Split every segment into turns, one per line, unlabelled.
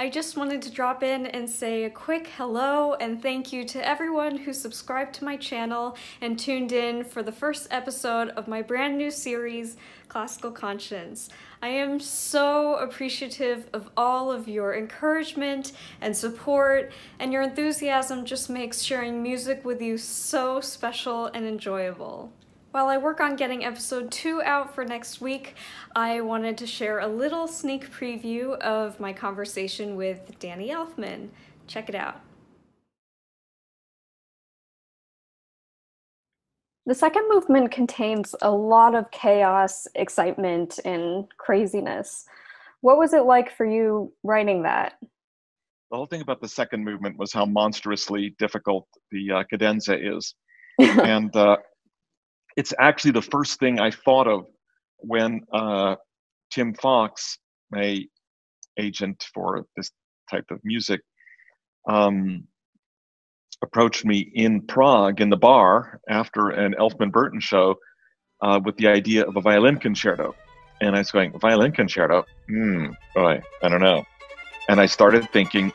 I just wanted to drop in and say a quick hello and thank you to everyone who subscribed to my channel and tuned in for the first episode of my brand new series, Classical Conscience. I am so appreciative of all of your encouragement and support, and your enthusiasm just makes sharing music with you so special and enjoyable. While I work on getting episode 2 out for next week, I wanted to share a little sneak preview of my conversation with Danny Elfman. Check it out. The second movement contains a lot of chaos, excitement, and craziness. What was it like for you writing that?
The whole thing about the second movement was how monstrously difficult the uh, cadenza is. and uh, it's actually the first thing I thought of when uh, Tim Fox, my agent for this type of music, um, approached me in Prague in the bar after an Elfman Burton show uh, with the idea of a violin concerto. And I was going, violin concerto? Hmm, boy, I don't know. And I started thinking,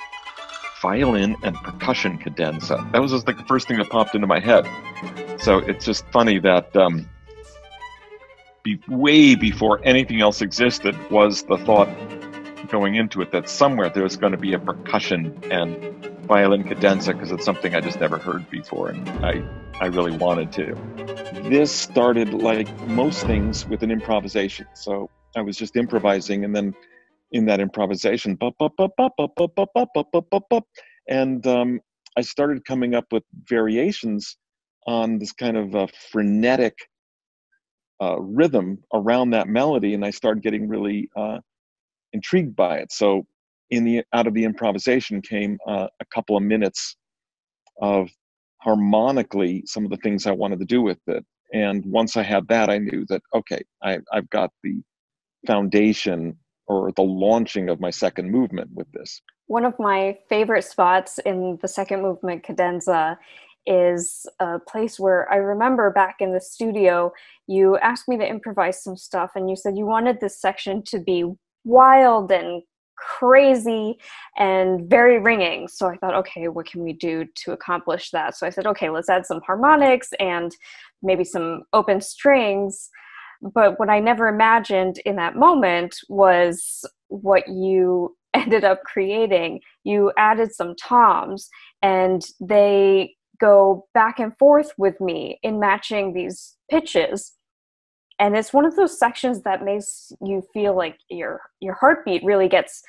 violin and percussion cadenza. That was just like the first thing that popped into my head. So it's just funny that um, be, way before anything else existed was the thought going into it that somewhere there's going to be a percussion and violin cadenza because it's something I just never heard before and I, I really wanted to. This started like most things with an improvisation. So I was just improvising and then in that improvisation. And um, I started coming up with variations on this kind of frenetic uh, rhythm around that melody, and I started getting really uh, intrigued by it. So, in the out of the improvisation came uh, a couple of minutes of harmonically some of the things I wanted to do with it. And once I had that, I knew that okay, I, I've got the foundation or the launching of my second movement with this.
One of my favorite spots in the second movement cadenza is a place where I remember back in the studio, you asked me to improvise some stuff, and you said you wanted this section to be wild and crazy and very ringing. So I thought, okay, what can we do to accomplish that? So I said, okay, let's add some harmonics and maybe some open strings. But what I never imagined in that moment was what you ended up creating. You added some toms, and they go back and forth with me in matching these pitches. And it's one of those sections that makes you feel like your your heartbeat really gets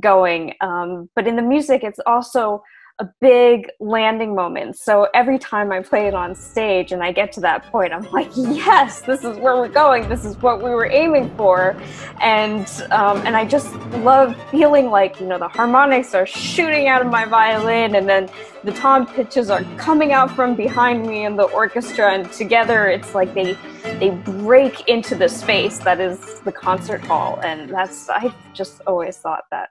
going. Um, but in the music, it's also a big landing moment. So every time I play it on stage and I get to that point, I'm like, yes, this is where we're going. This is what we were aiming for, and um, and I just love feeling like you know the harmonics are shooting out of my violin, and then the tom pitches are coming out from behind me and the orchestra, and together it's like they they break into the space that is the concert hall, and that's I've just always thought that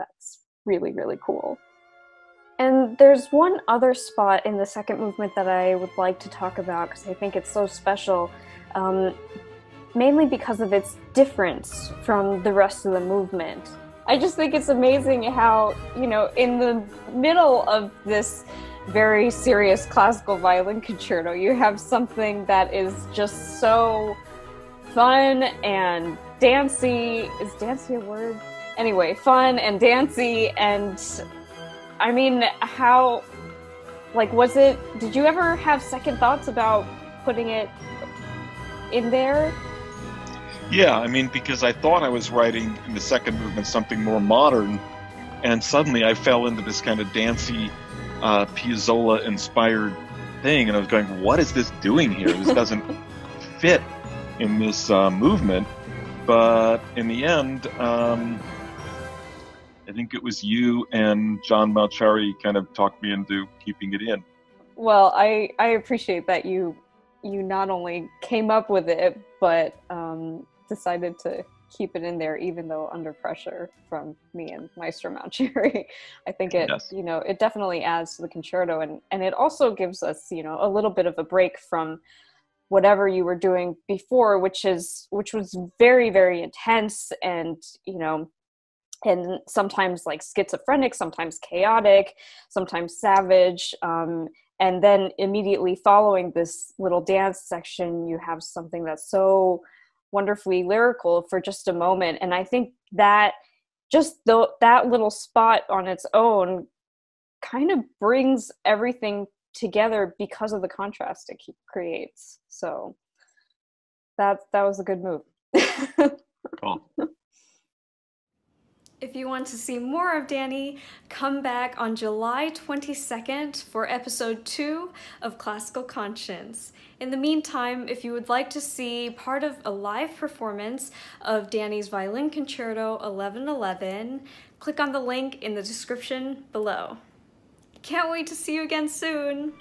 that's really really cool. And there's one other spot in the second movement that I would like to talk about because I think it's so special, um, mainly because of its difference from the rest of the movement. I just think it's amazing how, you know, in the middle of this very serious classical violin concerto, you have something that is just so fun and dancy. Is dancy a word? Anyway, fun and dancy and I mean, how, like, was it, did you ever have second thoughts about putting it in there?
Yeah, I mean, because I thought I was writing in the second movement something more modern, and suddenly I fell into this kind of dancey, uh, Piazzolla inspired thing, and I was going, what is this doing here? This doesn't fit in this uh, movement. But in the end, um, I think it was you and John Mauceri kind of talked me into keeping it in.
Well, I I appreciate that you you not only came up with it but um, decided to keep it in there even though under pressure from me and Maestro Mauceri. I think it yes. you know it definitely adds to the concerto and and it also gives us you know a little bit of a break from whatever you were doing before which is which was very very intense and you know and sometimes like schizophrenic, sometimes chaotic, sometimes savage. Um, and then immediately following this little dance section, you have something that's so wonderfully lyrical for just a moment. And I think that just the, that little spot on its own kind of brings everything together because of the contrast it creates. So that that was a good move. cool.
If you want to see more of Danny, come back on July 22nd for episode 2 of Classical Conscience. In the meantime, if you would like to see part of a live performance of Danny's Violin Concerto 1111, click on the link in the description below. Can't wait to see you again soon!